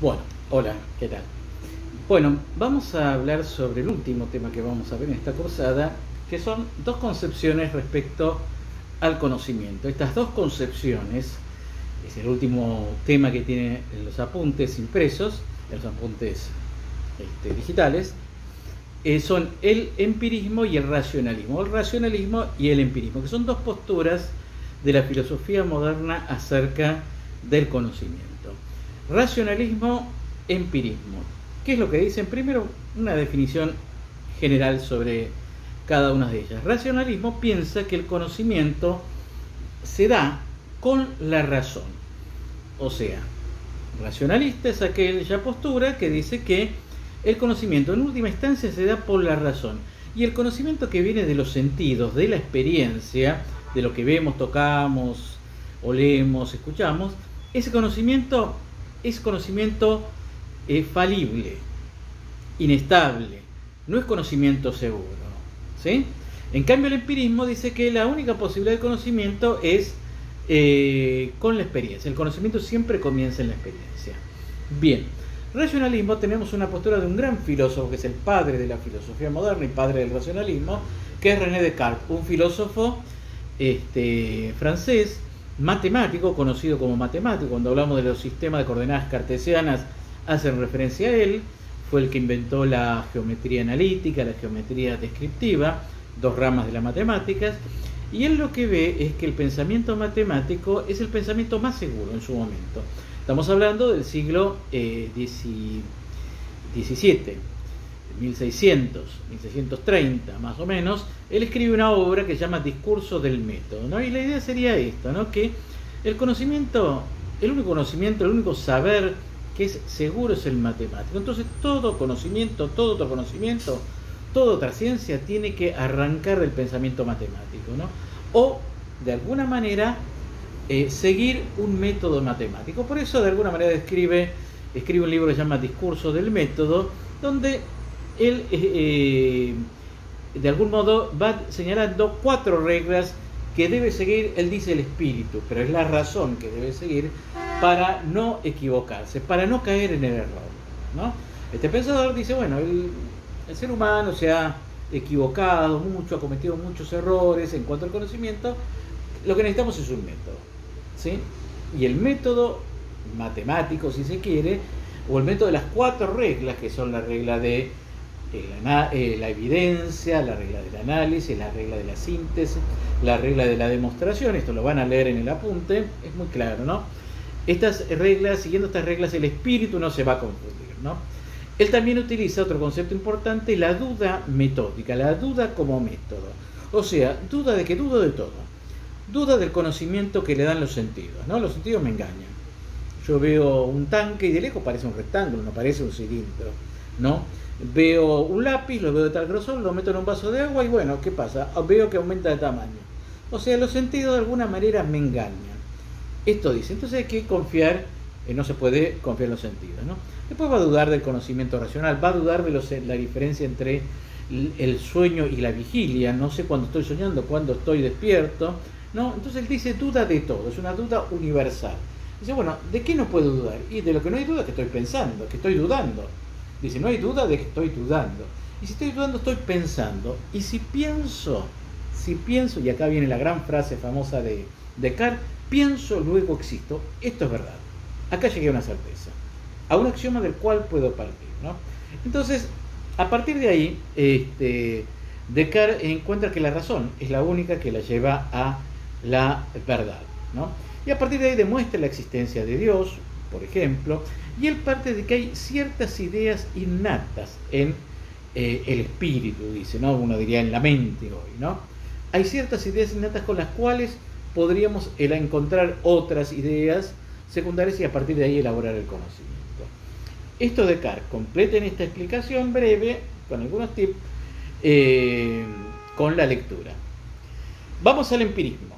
Bueno, hola, ¿qué tal? Bueno, vamos a hablar sobre el último tema que vamos a ver en esta cursada, que son dos concepciones respecto al conocimiento. Estas dos concepciones, es el último tema que tiene los apuntes impresos, los apuntes este, digitales, eh, son el empirismo y el racionalismo, el racionalismo y el empirismo, que son dos posturas de la filosofía moderna acerca del conocimiento. Racionalismo, empirismo. ¿Qué es lo que dicen? Primero, una definición general sobre cada una de ellas. Racionalismo piensa que el conocimiento se da con la razón. O sea, racionalista es aquella postura que dice que el conocimiento en última instancia se da por la razón. Y el conocimiento que viene de los sentidos, de la experiencia, de lo que vemos, tocamos, olemos, escuchamos, ese conocimiento es conocimiento eh, falible, inestable, no es conocimiento seguro. ¿sí? En cambio, el empirismo dice que la única posibilidad de conocimiento es eh, con la experiencia. El conocimiento siempre comienza en la experiencia. Bien, racionalismo tenemos una postura de un gran filósofo que es el padre de la filosofía moderna y padre del racionalismo, que es René Descartes, un filósofo este, francés matemático, conocido como matemático, cuando hablamos de los sistemas de coordenadas cartesianas, hacen referencia a él, fue el que inventó la geometría analítica, la geometría descriptiva, dos ramas de las matemáticas, y él lo que ve es que el pensamiento matemático es el pensamiento más seguro en su momento. Estamos hablando del siglo XVII, eh, 1600, 1630 más o menos, él escribe una obra que se llama Discurso del Método. Y la idea sería esto, ¿no? Que el conocimiento, el único conocimiento, el único saber que es seguro es el matemático. Entonces todo conocimiento, todo otro conocimiento, toda otra ciencia tiene que arrancar del pensamiento matemático, ¿no? O, de alguna manera, eh, seguir un método matemático. Por eso, de alguna manera, escribe, escribe un libro que se llama Discurso del Método, donde él eh, eh, de algún modo va señalando cuatro reglas que debe seguir, él dice el espíritu, pero es la razón que debe seguir para no equivocarse, para no caer en el error. ¿no? Este pensador dice, bueno, el, ser humano se ha equivocado mucho, ha cometido muchos errores en cuanto al conocimiento, lo que necesitamos es un método. ¿sí? Y el método matemático, si se quiere, o el método de las cuatro reglas, que son la regla de eh, la evidencia, la regla del análisis, la regla de la síntesis, la regla de la demostración, esto lo van a leer en el apunte, es muy claro, ¿no? Estas reglas, siguiendo estas reglas, el espíritu no se va a confundir, ¿no? Él también utiliza otro concepto importante, la duda metódica, la duda como método. O sea, duda de que dudo de todo. Duda del conocimiento que le dan los sentidos, ¿no? Los sentidos me engañan. Yo veo un tanque y de lejos parece un rectángulo, no parece un cilindro, ¿no? Veo un lápiz, lo veo de tal grosor, lo meto en un vaso de agua y bueno, ¿qué pasa? Veo que aumenta de tamaño. O sea, los sentidos de alguna manera me engañan. Esto dice, entonces hay que confiar, eh, no se puede confiar en los sentidos. ¿no? Después va a dudar del conocimiento racional, va a dudar de los, la diferencia entre el sueño y la vigilia, no sé cuándo estoy soñando, cuándo estoy despierto. ¿no? Entonces él dice duda de todo, es una duda universal. Dice, bueno, ¿de qué no puedo dudar? Y de lo que no hay duda que estoy pensando, que estoy dudando. Dice, no hay duda de que estoy dudando. Y si estoy dudando, estoy pensando. Y si pienso, si pienso, y acá viene la gran frase famosa de Descartes, pienso, luego existo, esto es verdad. Acá llegué a una certeza, a un axioma del cual puedo partir. ¿no? Entonces, a partir de ahí, este, Descartes encuentra que la razón es la única que la lleva a la verdad. ¿no? Y a partir de ahí demuestra la existencia de Dios, por ejemplo, y él parte de que hay ciertas ideas innatas en eh, el espíritu, dice, ¿no? Uno diría en la mente hoy, ¿no? Hay ciertas ideas innatas con las cuales podríamos encontrar otras ideas secundarias y a partir de ahí elaborar el conocimiento. Esto de Carr, completen esta explicación breve, con algunos tips, eh, con la lectura. Vamos al empirismo.